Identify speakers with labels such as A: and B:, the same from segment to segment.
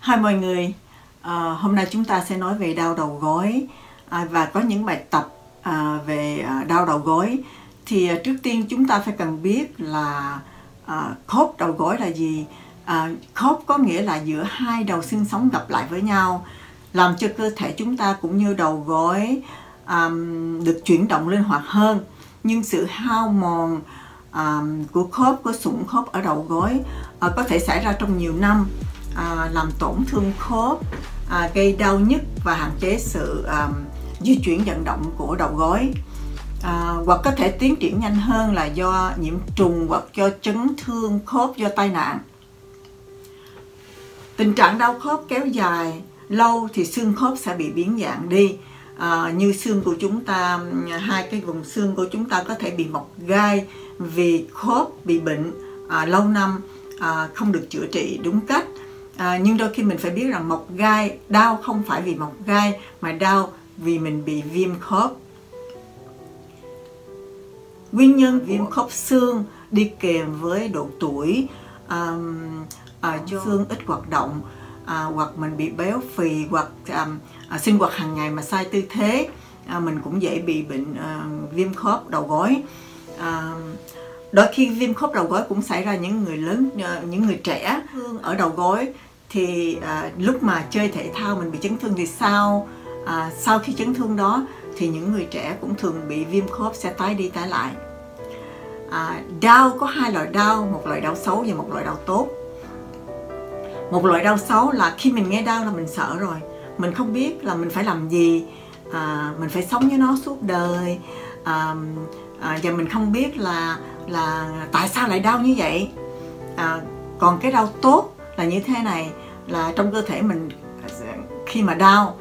A: Hai mọi người, à, hôm nay chúng ta sẽ nói về đau đầu gối à, và có những bài tập à, về à, đau đầu gối. Thì à, trước tiên chúng ta phải cần biết là à, khớp đầu gối là gì. À, khớp có nghĩa là giữa hai đầu xương sống gặp lại với nhau, làm cho cơ thể chúng ta cũng như đầu gối à, được chuyển động linh hoạt hơn. Nhưng sự hao mòn à, của khớp, của sụn khớp ở đầu gối à, có thể xảy ra trong nhiều năm à, làm tổn thương khớp à, gây đau nhức và hạn chế sự à, di chuyển vận động của đầu gối. À, hoặc có thể tiến triển nhanh hơn là do nhiễm trùng hoặc do chấn thương khớp do tai nạn. Tình trạng đau khớp kéo dài lâu thì xương khớp sẽ bị biến dạng đi. À, như xương của chúng ta hai cái vùng xương của chúng ta có thể bị mọc gai vì khớp bị bệnh à, lâu năm à, không được chữa trị đúng cách à, nhưng đôi khi mình phải biết rằng mọc gai đau không phải vì mọc gai mà đau vì mình bị viêm khớp. Nguyên nhân viêm khớp xương đi kèm với độ tuổi à, à, xương ít hoạt động à, hoặc mình bị béo phì hoặc à, à, sinh hoạt hàng ngày mà sai tư thế à, mình cũng dễ bị bệnh à, viêm khớp đầu gối. À, đôi khi viêm khớp đầu gối cũng xảy ra những người lớn à, những người trẻ ở đầu gối thì à, lúc mà chơi thể thao mình bị chấn thương thì sau à, sau khi chấn thương đó thì những người trẻ cũng thường bị viêm khớp sẽ tái đi tái lại. À, đau có hai loại đau một loại đau xấu và một loại đau tốt. Một loại đau xấu là khi mình nghe đau là mình sợ rồi. Mình không biết là mình phải làm gì à, mình phải sống với nó suốt đời à, à, và mình không biết là là tại sao lại đau như vậy. À, còn cái đau tốt là như thế này là trong cơ thể mình khi mà đau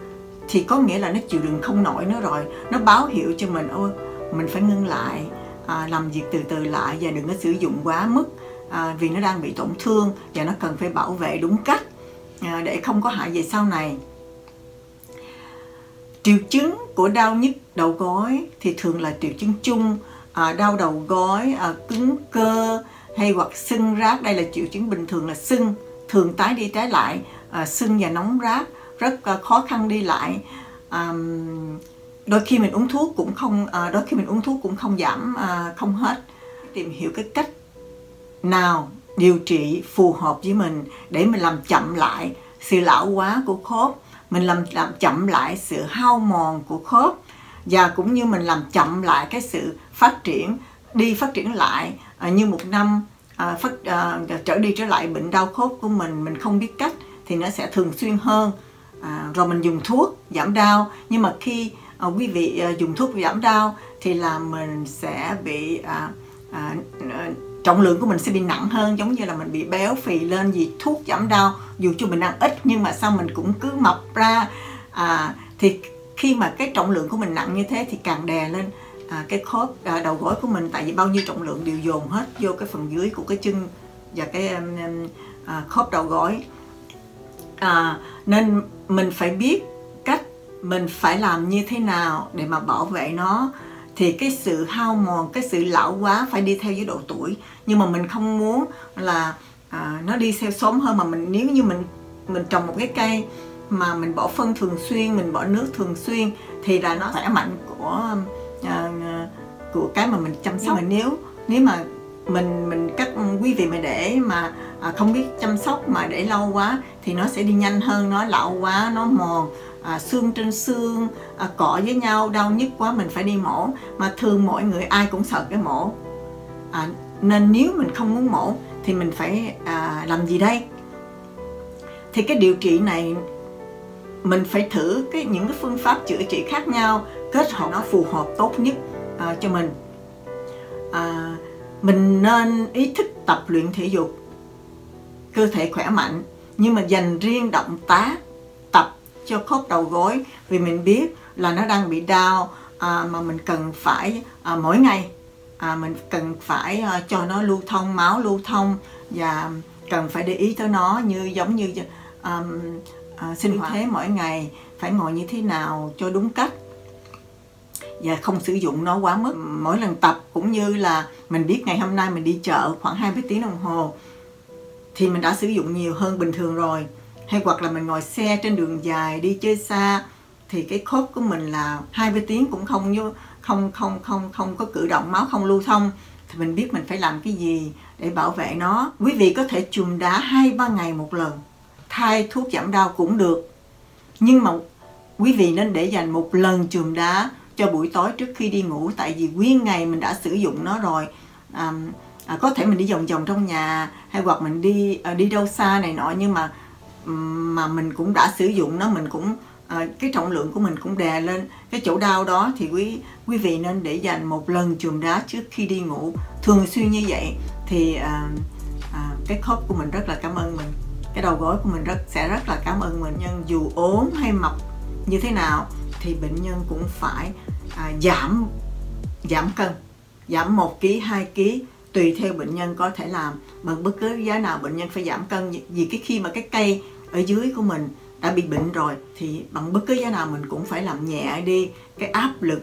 A: thì có nghĩa là nó chịu đựng không nổi nữa rồi. Nó báo hiệu cho mình ôi mình phải ngưng lại à, làm việc từ từ lại và đừng có sử dụng quá mức à, vì nó đang bị tổn thương và nó cần phải bảo vệ đúng cách à, để không có hại về sau này. Triệu chứng của đau nhức đầu gối thì thường là triệu chứng chung à, đau đầu gối à, cứng cơ hay hoặc sưng rát. Đây là triệu chứng bình thường là sưng thường tái đi tái lại à, sưng và nóng rát rất à, khó khăn đi lại. À, đôi khi mình uống thuốc cũng không à, đôi khi mình uống thuốc cũng không giảm à, không hết. Tìm hiểu cái cách nào điều trị phù hợp với mình để mình làm chậm lại sự lão hóa của khớp mình làm làm chậm lại sự hao mòn của khớp và cũng như mình làm chậm lại cái sự phát triển đi phát triển lại à, như một năm à, phát à, trở đi trở lại bệnh đau khớp của mình mình không biết cách thì nó sẽ thường xuyên hơn. À, rồi mình dùng thuốc giảm đau. Nhưng mà khi à, quý vị à, dùng thuốc giảm đau thì là mình sẽ bị à, à, à trọng lượng của mình sẽ bị nặng hơn giống như là mình bị béo phì lên vì thuốc giảm đau. Dù cho mình ăn ít nhưng mà sao mình cũng cứ mập ra. À, thì khi mà cái trọng lượng của mình nặng như thế thì càng đè lên à, cái khớp à, đầu gối của mình tại vì bao nhiêu trọng lượng đều dồn hết vô cái phần dưới của cái chân và cái à, khớp đầu gối. À, nên mình phải biết cách mình phải làm như thế nào để mà bảo vệ nó. Thì cái sự hao mòn cái sự lão hóa phải đi theo với độ tuổi. Nhưng mà mình không muốn là à, nó đi theo sớm hơn mà mình nếu như mình mình trồng một cái cây mà mình bỏ phân thường xuyên mình bỏ nước thường xuyên thì là nó khỏe mạnh của à, của cái mà mình chăm sóc mà nếu nếu mà mình mình các quý vị mà để mà à, không biết chăm sóc mà để lâu quá thì nó sẽ đi nhanh hơn nó lão quá nó mòn à, xương trên xương à, cọ với nhau đau nhức quá mình phải đi mổ. Mà thường mọi người ai cũng sợ cái mổ. À, nên nếu mình không muốn mổ thì mình phải à, làm gì đây? Thì cái điều trị này mình phải thử cái những cái phương pháp chữa trị khác nhau kết hợp nó phù hợp tốt nhất à, cho mình. À, mình nên ý thức tập luyện thể dục cơ thể khỏe mạnh nhưng mà dành riêng động tác tập cho khớp đầu gối vì mình biết là nó đang bị đau à, mà mình cần phải à, mỗi ngày à, mình cần phải à, cho nó lưu thông máu lưu thông và cần phải để ý tới nó như giống như à, à, sinh hoạt thế mỗi ngày phải ngồi như thế nào cho đúng cách. Và không sử dụng nó quá mức. Mỗi lần tập cũng như là mình biết ngày hôm nay mình đi chợ khoảng 20 tiếng đồng hồ thì mình đã sử dụng nhiều hơn bình thường rồi. Hay hoặc là mình ngồi xe trên đường dài đi chơi xa thì cái khớp của mình là hai ba tiếng cũng không như không không không không có cử động máu không lưu thông. Thì mình biết mình phải làm cái gì để bảo vệ nó. Quý vị có thể chùm đá hai ba ngày một lần thay thuốc giảm đau cũng được. Nhưng mà quý vị nên để dành một lần chùm đá cho buổi tối trước khi đi ngủ tại vì nguyên ngày mình đã sử dụng nó rồi. À, à, có thể mình đi vòng vòng trong nhà hay hoặc mình đi à, đi đâu xa này nọ nhưng mà mà mình cũng đã sử dụng nó mình cũng à, cái trọng lượng của mình cũng đè lên cái chỗ đau đó thì quý quý vị nên để dành một lần chùm đá trước khi đi ngủ. Thường xuyên như vậy thì à, à, cái khớp của mình rất là cảm ơn cái đầu gối của mình rất sẽ rất là cảm ơn mình nhân. Dù ốm hay mập như thế nào thì bệnh nhân cũng phải à, giảm giảm cân giảm 1 kg 2 kg tùy theo bệnh nhân có thể làm. Bằng bất cứ giá nào bệnh nhân phải giảm cân vì cái khi mà cái cây ở dưới của mình đã bị bệnh rồi thì bằng bất cứ giá nào mình cũng phải làm nhẹ đi cái áp lực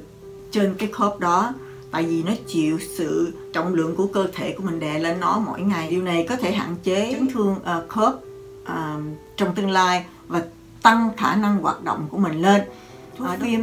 A: trên cái khớp đó. Tại vì nó chịu sự trọng lượng của cơ thể của mình đè lên nó mỗi ngày. Điều này có thể hạn chế chấn thương. uh, khớp uh, trong tương lai và tăng khả năng hoạt động của mình lên. Thuốc uh, viêm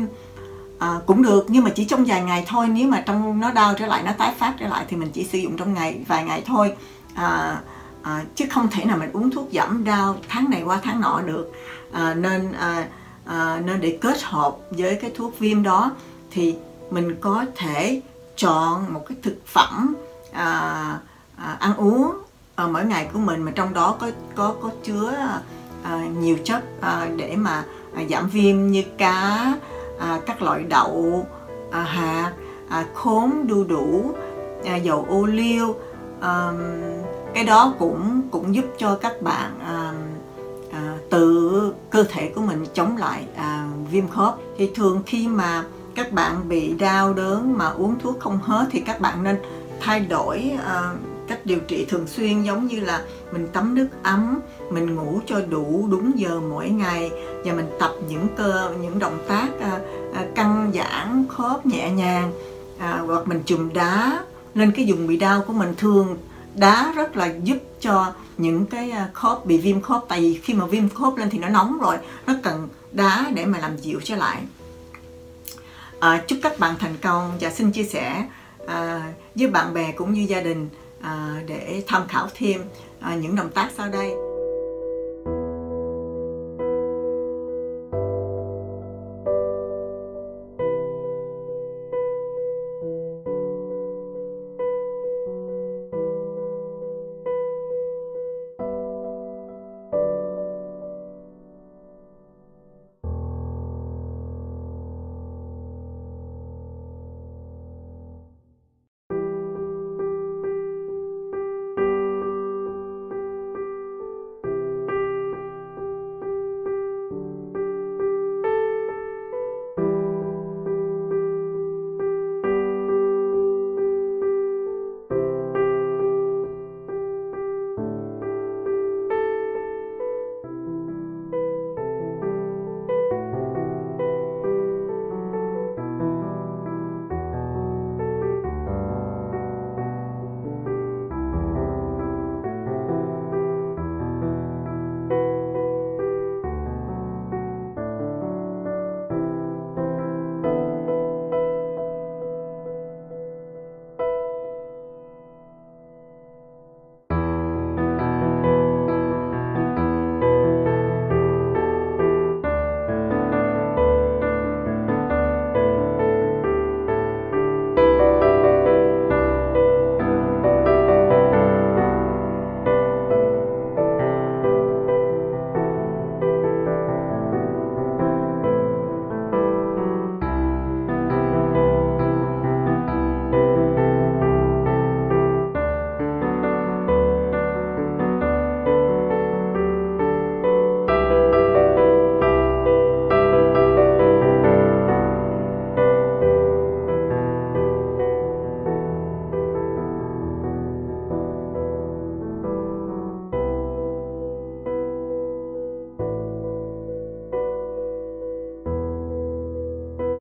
A: à, cũng được nhưng mà chỉ trong vài ngày thôi. Nếu mà trong nó đau trở lại nó tái phát trở lại thì mình chỉ sử dụng trong ngày vài ngày thôi. À, à, chứ không thể nào mình uống thuốc giảm đau tháng này qua tháng nọ được. À, nên à, à, nên để kết hợp với cái thuốc viêm đó thì mình có thể chọn một cái thực phẩm à, à, ăn uống à, mỗi ngày của mình mà trong đó có có có chứa à, nhiều chất à, để mà à, giảm viêm như cá à, các loại đậu à, hạt à, khốn đu đủ à, dầu ô liu. À, cái đó cũng cũng giúp cho các bạn à, à, tự cơ thể của mình chống lại à, viêm khớp. Thì thường khi mà các bạn bị đau đớn mà uống thuốc không hết thì các bạn nên thay đổi à, cách điều trị thường xuyên giống như là mình tắm nước ấm mình ngủ cho đủ đúng giờ mỗi ngày và mình tập những cơ những động tác à, à, căng giãn khớp nhẹ nhàng à, hoặc mình chùm đá. Lên cái vùng bị đau của mình thường đá rất là giúp cho những cái à, khớp bị viêm khớp tại vì khi mà viêm khớp lên thì nó nóng rồi nó cần đá để mà làm dịu trở lại. À, chúc các bạn thành công và xin chia sẻ à, với bạn bè cũng như gia đình. À, để tham khảo thêm à, những động tác sau đây.